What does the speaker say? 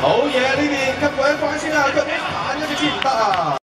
好嘢呢边吸鬼花先啊佢底板都知唔得啊。